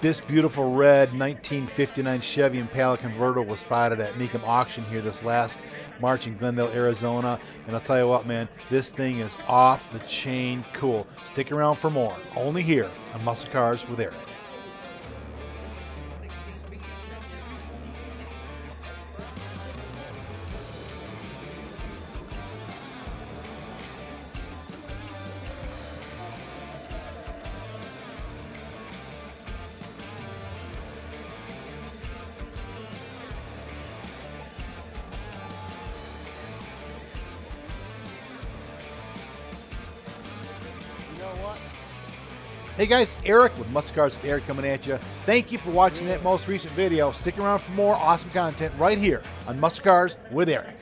This beautiful red 1959 Chevy Impala convertible was spotted at Mecum Auction here this last March in Glendale, Arizona. And I'll tell you what, man, this thing is off the chain cool. Stick around for more. Only here on Muscle Cars with Eric. Hey guys, Eric with Muscle Cars with Eric coming at you. Thank you for watching that most recent video. Stick around for more awesome content right here on Muscle Cars with Eric.